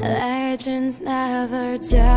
Legends never die.